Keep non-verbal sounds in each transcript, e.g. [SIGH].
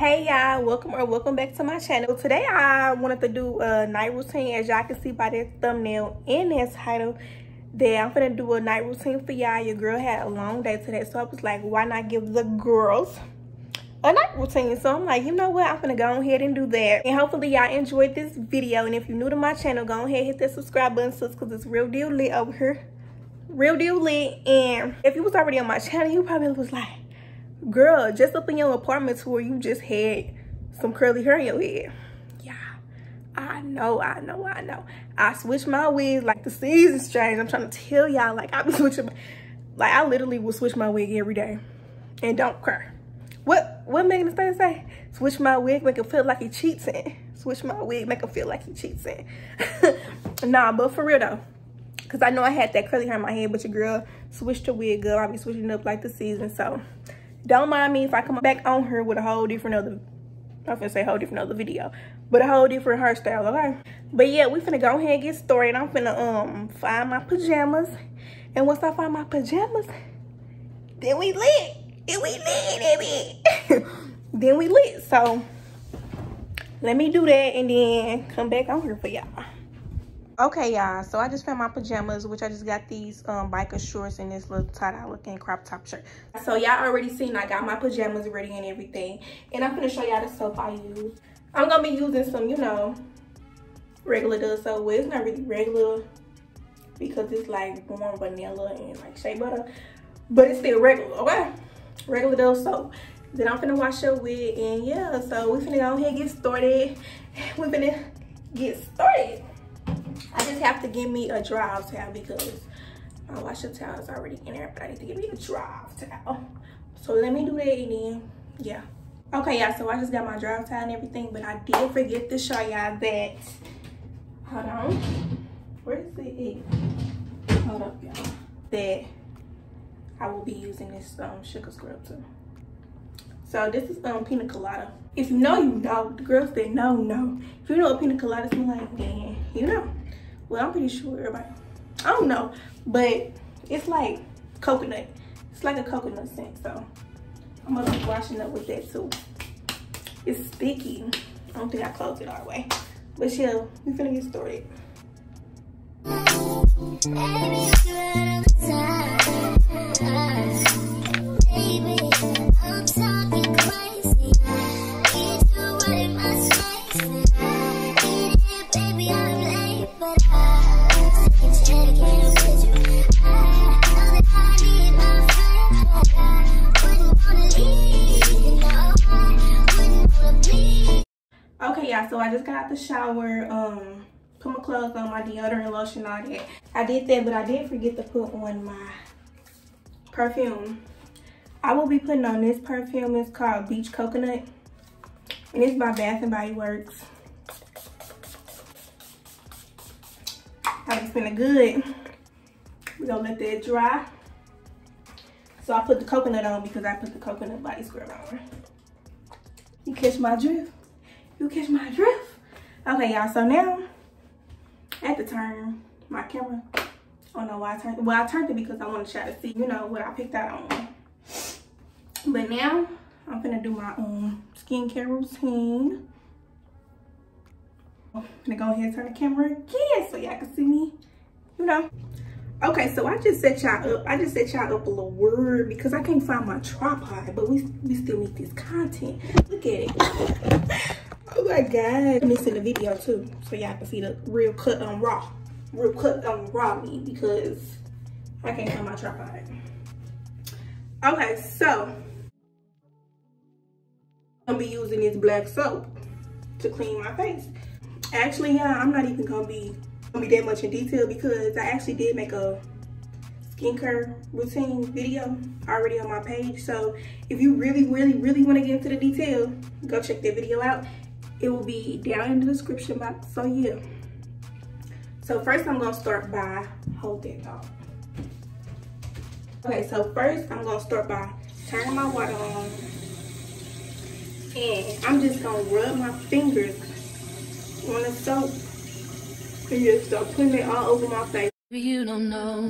welcome or welcome back to my channel. Today i wanted to do a night routine as y'all can see by this thumbnail and this title that i'm gonna do a night routine for y'all. Your girl had a long day today so i was like why not give the girls a night routine? So i'm like you know what? I'm gonna go ahead and do that. And hopefully y'all enjoyed this video. And if you're new to my channel go ahead and hit that subscribe button sis because it's real deal lit over here. Real deal lit. And if you was already on my channel you probably was like girl just up in your apartment tour you just had some curly hair in your head yeah i know i know i know. I switched my wigs like the season's change i'm trying to tell y'all like i be [LAUGHS] switching like i literally will switch my wig every day. And don't cry. What what Megan Thee say switch my wig make it feel like he cheats in. switch my wig make it feel like he cheats in. [LAUGHS] nah but for real though. Because i know i had that curly hair in my head but your girl switched the wig up. I'll be switching up like the season so don't mind me if I come back on her with a whole different other, I'm gonna say whole different other video, but a whole different hairstyle, okay? But yeah, we finna go ahead and get started. I'm finna um find my pajamas. And once I find my pajamas, then we lit. Then we lit, baby. [LAUGHS] then we lit. So let me do that and then come back on here for y'all okay y'all. So i just found my pajamas which i just got these um biker shorts and this little tie-dye looking crop top shirt. So y'all already seen i got my pajamas ready and everything. And i'm gonna show y'all the soap i use. I'm gonna be using some you know regular dove soap. Well it's not really regular because it's like warm vanilla and like shea butter. But it's still regular okay? Regular dove soap then i'm gonna wash your wig and yeah so we're gonna go ahead and get started. [LAUGHS] We're gonna get started I just have to give me a dry towel because my washer towel is already in there, but I need to give me a dry towel. So let me do that and then, yeah. Okay, y'all, so I just got my dry towel and everything, but I did forget to show y'all that, hold on, where is it? Hold up, y'all. That I will be using this um, sugar scrub too. So this is um pina colada. If you know, you know. The girls that know, know. If you know what pina colada smell like, then you know. Well, I'm pretty sure everybody, I don't know, but it's like coconut. It's like a coconut scent, so I'm gonna be washing up with that too. It's sticky. I don't think I closed it all the way. But yeah, we're gonna get started. So I just got out the shower, um, put my clothes on, my deodorant, lotion, all that. I did that, but I did forget to put on my perfume. I will be putting on this perfume. It's called Beach Coconut. And it's by Bath and Body Works. I be feeling good. We're gonna let that dry. So I put the coconut on because I put the coconut body scrub on. You catch my drift? You catch my drift? Okay, y'all, so now have to turn my camera. I don't know why I turned. Well, I turned it because I want to try to see, you know, what I picked out on. But now I'm gonna do my own skincare routine. I'm gonna go ahead and turn the camera again so y'all can see me, you know. Okay, so I just set y'all up. I just set y'all up a little word because I can't find my tripod, but we, we still need this content. Look at it. [LAUGHS] My God. I'm missing the video too. So y'all can see the real cut on raw. Real cut on raw me because I can't find my tripod. Okay, so I'm gonna be using this black soap to clean my face. Actually, yeah, I'm not even gonna be gonna be that much in detail because I actually did make a skincare routine video already on my page. So if you really, really, really want to get into the detail, go check that video out it will be down in the description box. So yeah. So first i'm gonna start by hold that dog okay so first i'm gonna start by turning my water on. And i'm just gonna rub my fingers on the soap. And just start putting it all over my face You don't know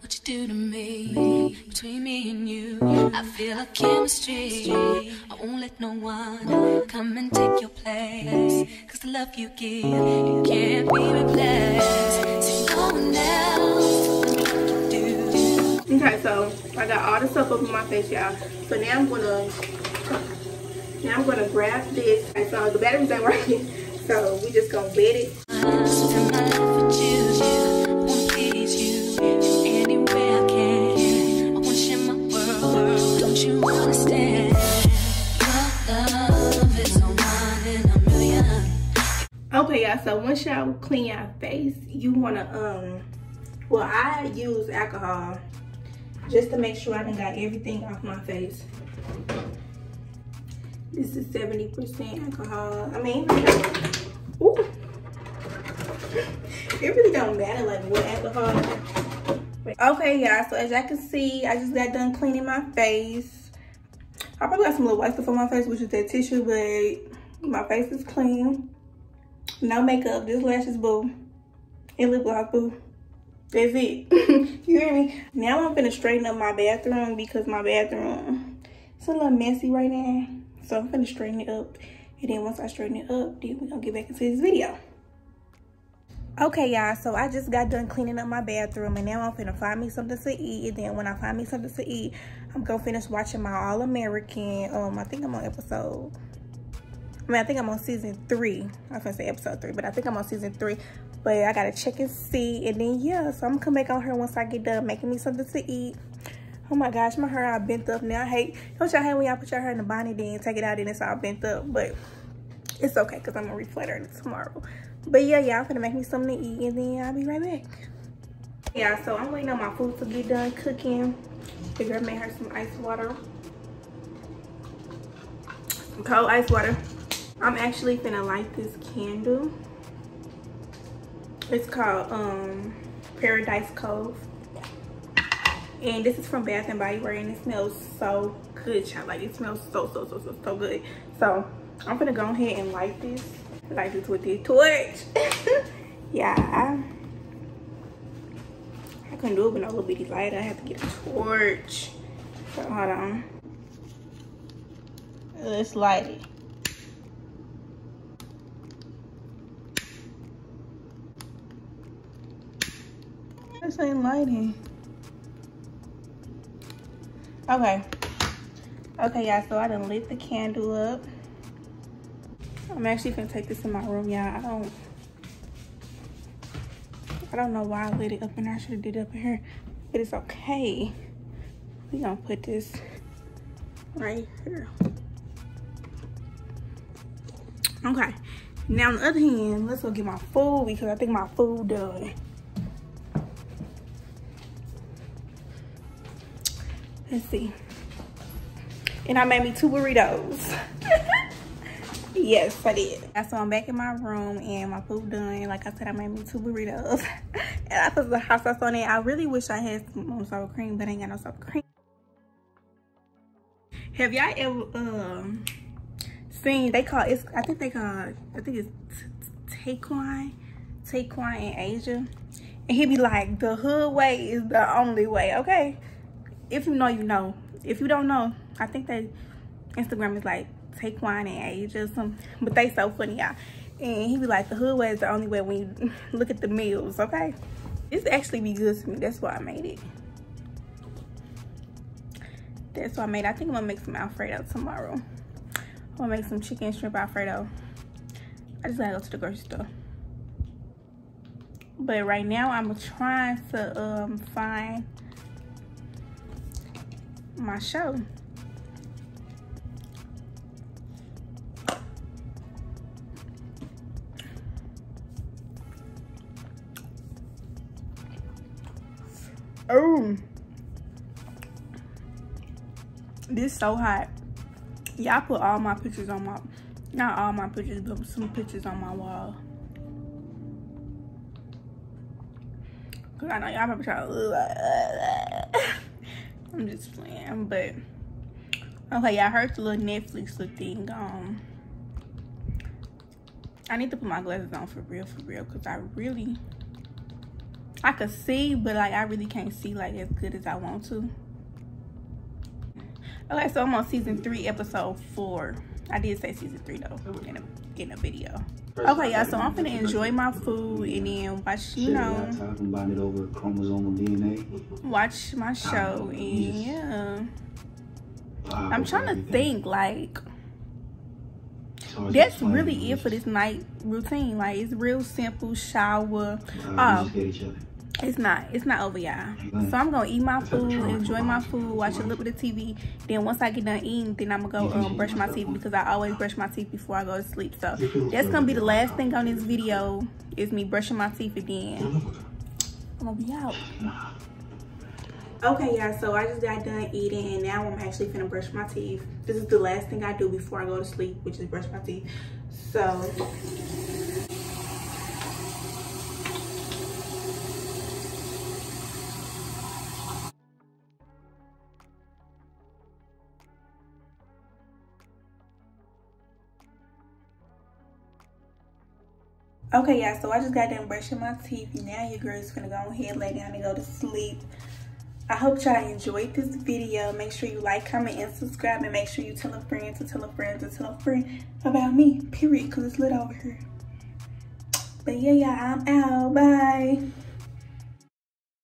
what you do to me. Between me and you, I feel a chemistry. I won't let no one come and take your place. Cause the love you give, it can't be replaced. See no one. Okay, so I got all the stuff up in my face, y'all. So now I'm gonna now I'm gonna grab this. And so the batteries ain't working. [LAUGHS] So we just gonna let it. Okay, y'all. So once y'all clean your face, you wanna um. Well, I use alcohol just to make sure I done got everything off my face. This is 70% alcohol. I mean, ooh. [LAUGHS] it really don't matter like what alcohol. Okay, y'all. So as y'all can see, I just got done cleaning my face. I probably got some little white stuff on my face, which is that tissue, but my face is clean. No makeup, just lashes, boo. And lip gloss, boo. That's it. [LAUGHS] you hear me? Now I'm gonna straighten up my bathroom because my bathroom it's a little messy right now. So I'm gonna straighten it up. And then once I straighten it up, then we're gonna get back into this video. Okay, y'all, so I just got done cleaning up my bathroom and now I'm finna find me something to eat. And then when I find me something to eat, I'm gonna finish watching my All-American. Um, I think I'm on episode I mean, I think I'm on season three. I was gonna say episode three, but I think I'm on season three. But I gotta check and see. And then, yeah, so I'm gonna come back on here once I get done making me something to eat. Oh my gosh, my hair all bent up now. I hate, don't y'all hate when y'all put your hair in the bonnet, then take it out and it's all bent up. But it's okay, because I'm gonna reflatter it tomorrow. But yeah, yeah, I'm gonna make me something to eat and then I'll be right back. Yeah, so I'm waiting on my food to get done cooking. The girl made her some ice water. Some cold ice water. I'm actually finna light this candle. It's called um, Paradise Cove. And this is from Bath and Body Works and it smells so good, child. Like it smells so, so, so, so, so good. So I'm gonna go ahead and light this. Light this with this torch. [LAUGHS] yeah, I, I couldn't do it with no little bitty light. I have to get a torch. So hold on. Let's light it. This ain't lighting. Okay. Okay, y'all, so I done lit the candle up. I'm actually gonna take this in my room, y'all. I don't I don't know why I lit it up there. I should have did it up in here. But it's okay. We gonna put this right here. Okay. Now on the other hand, let's go get my food because I think my food done. Let's see. And I made me two burritos. [LAUGHS] yes, I did. So I'm back in my room and my food done. Like I said, I made me two burritos. [LAUGHS] and I put the hot sauce on it. I really wish I had some sour cream, but I ain't got no sour cream. Have y'all ever um seen, they call, it's, I think they call, I think it's Taekwon, Taekwon in Asia. And he be like, the hood way is the only way, okay? If you know, you know. If you don't know, I think that Instagram is like Taekwon in Asia or something. But they so funny, y'all. And he be like, the hood way is the only way when you [LAUGHS] look at the meals, okay? This actually be good to me. That's why I made it. That's why I made it. I think I'm gonna make some Alfredo tomorrow. I'm gonna make some chicken shrimp Alfredo. I just gotta go to the grocery store. But right now I'm trying to um, find my show. Oh, this so hot. Y'all put all my pictures on my, not all my pictures, but some pictures on my wall. Cause I know y'all probably trying to, I'm just playing, but okay, y'all heard the little Netflix thing. Um, I need to put my glasses on for real, for real, cause I really, I could see, but like I really can't see like as good as I want to. Okay, so I'm on season three, episode four. I did say season three though in a in a video. Okay, y'all. So I'm gonna enjoy my food and then watch, you know, watch my show and yeah. I'm trying to think like that's really it for this night routine. Like it's real simple shower. Uh, it's not. It's not over, y'all. So I'm gonna eat my food, enjoy my food, watch a little bit of TV. Then once I get done eating, then I'm gonna go um, brush my teeth because I always brush my teeth before I go to sleep. So that's gonna be the last thing on this video is me brushing my teeth again. I'm gonna be out. Okay, y'all, so I just got done eating and now I'm actually gonna brush my teeth. This is the last thing I do before I go to sleep, which is brush my teeth. So Okay, yeah, so I just got done brushing my teeth. Now your girl's gonna go ahead, lay down and go to sleep. I hope y'all enjoyed this video. Make sure you like, comment, and subscribe. And make sure you tell a friend to tell a friend to tell a friend about me, period, because it's lit over here. But yeah, yeah, I'm out. Bye.